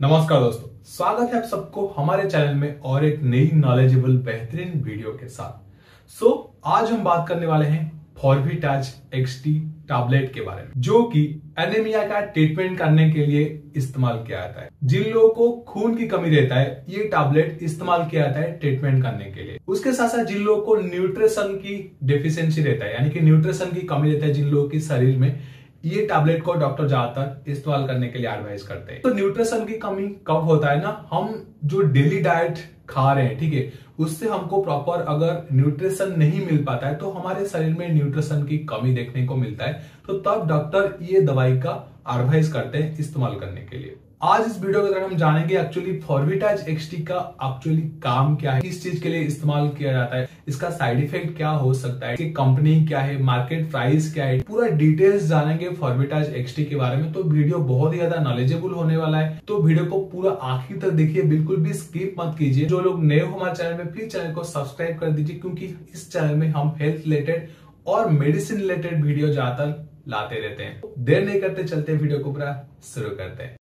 नमस्कार दोस्तों। स्वागत है आप सबको हमारे चैनल में और एक नई नॉलेजेबल बेहतरीन वीडियो के साथ। सो so, आज हम बात करने वाले हैं फॉर्विटाज एक्सटी टैबलेट के बारे में जो कि एनेमिया का ट्रीटमेंट करने के लिए इस्तेमाल किया जाता है। जिन लोगों को खून की कमी रहता है ये टैबलेट इस्तेमाल किया जाता है ट्रीटमेंट करने के लिए। उसके साथ साथ जिन लोगों को न्यूट्रिशन की डेफिशिएंसी रहता है यानी कि न्यूट्रिशन की कमी रहता है जिन लोगों के शरीर में ये टैबलेट को डॉक्टर ज़्यादातर इस्तेमाल करने के लिए एडवाइस करते हैं। तो न्यूट्रिशन की कमी कब होता है ना, हम जो डेली डाइट खा रहे हैं, ठीक है, उससे हमको प्रॉपर अगर न्यूट्रिशन नहीं मिल पाता है तो हमारे शरीर में न्यूट्रिशन की कमी देखने को मिलता है। तो तब डॉक्टर ये दवाई का एडवाइस करते हैं इस्तेमाल करने के लिए। आज इस वीडियो के दौरान हम जानेंगे एक्चुअली फॉर्विटाज एक्सटी का एक्चुअली काम क्या है, किस चीज़ के लिए इस्तेमाल किया जाता है, इसका साइड इफ़ेक्ट क्या हो सकता है कंपनी क्या है मार्केट प्राइस क्या है, पूरा डिटेल्स जानेंगे फॉर्विटाज एक्सटी के बारे में। तो वीडियो बहुत ही ज़्यादा नॉलेजेबल होने वाला है। तो वीडियो को पूरा आखिर तक देखिए, बिल्कुल भी स्किप मत कीजिए। जो लोग नए हो हमारे चैनल में प्लीज़ चैनल को सब्सक्राइब कर दीजिए, क्योंकि इस चैनल में हम हेल्थ रिलेटेड और मेडिसिन रिलेटेड वीडियो ज़्यादातर लाते रहते हैं। देर नहीं करते, चलते वीडियो को पूरा शुरू करते हैं।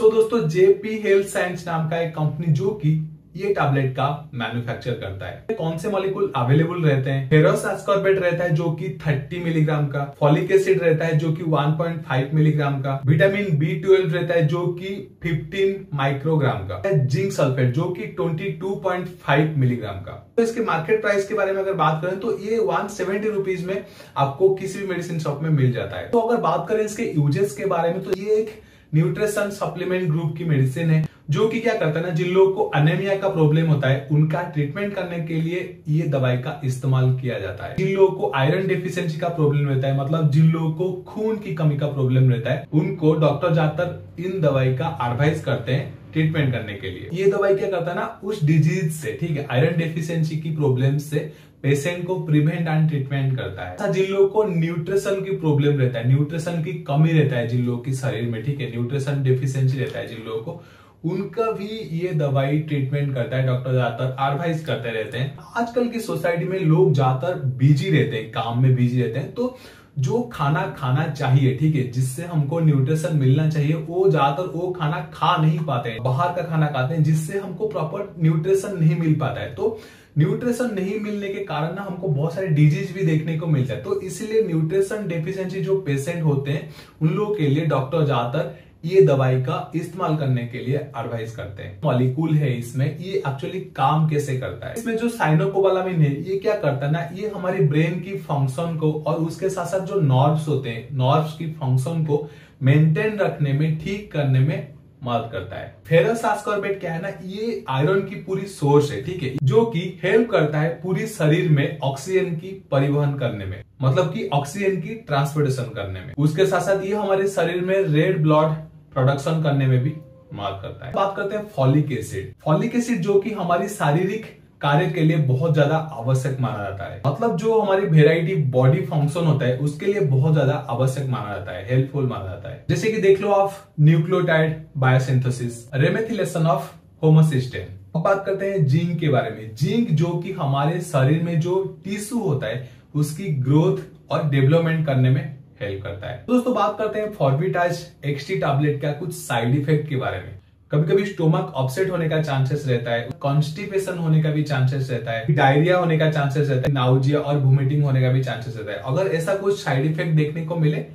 तो दोस्तों, जेपी हेल्थ साइंस नाम का एक कंपनी जो कि ये टैबलेट का मैन्युफैक्चर करता है। कौन से मॉलिक्यूल अवेलेबल रहते हैं? फेरस एस्कॉर्बेट रहता है जो कि 30 मिलीग्राम का। फॉलिक एसिड रहता है जो कि 1.5 मिलीग्राम का। विटामिन बी ट्वेल्व रहता है जो कि 15 माइक्रोग्राम का। जिंक सल्फेट जो कि 22.5 मिलीग्राम का। तो इसके मार्केट प्राइस के बारे में अगर बात करें तो ये वन सेवेंटी में आपको किसी भी मेडिसिन शॉप में मिल जाता है। तो अगर बात करें इसके यूजेस के बारे में तो ये एक न्यूट्रिशन सप्लीमेंट ग्रुप की मेडिसिन है, जो कि क्या करता है ना, जिन लोगों को अनेमिया का प्रॉब्लम होता है, उनका ट्रीटमेंट करने के लिए ये दवाई का इस्तेमाल किया जाता है। जिन लोगों को आयरन डिफिशियंसी का प्रॉब्लम रहता है मतलब जिन लोगों को खून की कमी का प्रॉब्लम रहता है, उनको डॉक्टर जाकर इन दवाई का एडवाइस करते हैं ट्रीटमेंट करने के लिए। ये दवाई क्या करता है ना, उस डिज़ीज़ से, ठीक है आयरन डेफिशिएंसी की प्रॉब्लम से पेशेंट को प्रिवेंट एंड ट्रीटमेंट करता है। जिन लोगों को न्यूट्रिशन की प्रॉब्लम रहता है न्यूट्रिशन की कमी रहता है जिन लोगों की शरीर में, ठीक है न्यूट्रिशन डेफिशिएंसी रहता है जिन लोगों को, उनका भी ये दवाई ट्रीटमेंट करता है डॉक्टर ज़्यादातर एडवाइस करते रहते हैं। आजकल की सोसाइटी में लोग ज़्यादातर बिज़ी रहते हैं, काम में बिज़ी रहते हैं तो जो खाना खाना चाहिए, ठीक है, जिससे हमको न्यूट्रिशन मिलना चाहिए, वो ज़्यादातर वो खाना खा नहीं पाते हैं बाहर का खाना खाते हैं, जिससे हमको प्रॉपर न्यूट्रिशन नहीं मिल पाता है। तो न्यूट्रिशन नहीं मिलने के कारण ना हमको बहुत सारे डिज़ीज़ भी देखने को मिलता है। तो इसलिए न्यूट्रिशन डेफिशिएंसी जो पेशेंट होते हैं, उन लोगों के लिए डॉक्टर ज़्यादातर ये दवाई का इस्तेमाल करने के लिए एडवाइस करते हैं। मॉलिक्यूल है इसमें, ये एक्चुअली काम कैसे करता है? इसमें जो साइनोकोबालामिन है, ये क्या करता है ना, ये हमारे ब्रेन की फ़ंक्शन को और उसके साथ साथ जो नर्व्स होते हैं नर्व्स की फ़ंक्शन को मेंटेन रखने में, ठीक करने में मदद करता है। फेरस आस्कॉर्बेट क्या है ना, ये आयरन की पूरी सोर्स है, ठीक है? जो कि हेल्प करता है पूरी शरीर में ऑक्सीजन की परिवहन करने में मतलब कि ऑक्सीजन की ट्रांसपोर्टेशन करने में। उसके साथ साथ ये हमारे शरीर में रेड ब्लड प्रोडक्शन करने में भी मदद करता है। बात करते हैं फॉलिक एसिड फॉलिक एसिड जो कि हमारी शारीरिक कार्य के लिए बहुत ज़्यादा आवश्यक माना जाता है। मतलब जो हमारी वेराइटी बॉडी फ़ंक्शन होता है, उसके लिए बहुत ज़्यादा आवश्यक माना जाता है हेल्पफुल माना जाता है। जैसे कि देख लो आप nucleotide biosynthesis remethylation of homocysteine अब बात करते हैं जिंक के बारे में। जिंक जो कि हमारे शरीर में जो टिश्यू होता है, उसकी ग्रोथ और डेवलपमेंट करने में हेल्प करता है। तो दोस्तों बात करते हैं फॉर्बिटाज एक्सटी टैबलेट का कुछ साइड इफ़ेक्ट के बारे में। कभी कभी स्टोमक ऑफसेट होने का चांसेस रहता है कॉन्स्टिपेशन होने का भी चांसेस रहता है डायरिया होने का चांसेस रहता है नाउजिया और वोमिटिंग होने का भी चांसेस रहता है। अगर ऐसा कुछ साइड इफ़ेक्ट देखने को मिले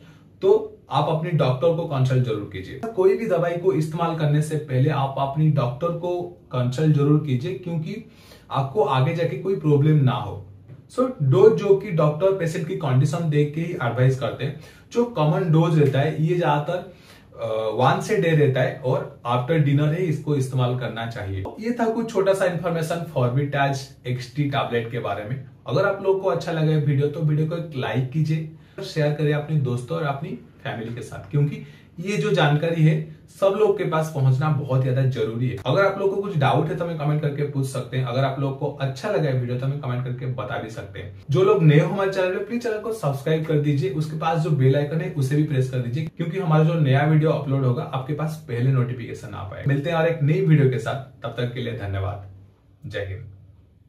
तो आप अपने डॉक्टर को कंसल्ट ज़रूर कीजिए। कोई भी दवाई को इस्तेमाल करने से पहले आप अपनी डॉक्टर को कंसल्ट ज़रूर कीजिए, क्योंकि आपको आगे जाके कोई प्रॉब्लम ना हो। सो so, डोज जो कि डॉक्टर पेशेंट की कंडीशन देख के ही एडवाइस करते हैं जो कॉमन डोज रहता है ये ज़्यादातर वन से डे रहता है और आफ्टर डिनर ही इसको इस्तेमाल करना चाहिए। ये था कुछ छोटा सा इन्फॉर्मेशन फॉर्बिटाज एक्सटी टैबलेट के बारे में। अगर आप लोग को अच्छा लगे वीडियो तो वीडियो को एक लाइक कीजिए शेयर करिए अपने दोस्तों और अपनी फैमिली के साथ क्योंकि ये जो जानकारी है, सब लोग के पास पहुँचना बहुत ज़्यादा ज़रूरी है। अगर आप लोग को कुछ डाउट है तो हमें कमेंट करके पूछ सकते हैं। अगर आप लोग को अच्छा लगा है वीडियो तो हमें कमेंट करके बता भी सकते हैं। जो लोग नए हो हमारे चैनल पे प्लीज़ चैनल को सब्सक्राइब कर दीजिए। उसके पास जो बेल आइकन है, उसे भी प्रेस कर दीजिए। क्योंकि हमारा जो नया वीडियो अपलोड होगा, आपके पास पहले नोटिफिकेशन आ पाए मिलते हैं और एक नई वीडियो के साथ। तब तक के लिए धन्यवाद। जय हिंद।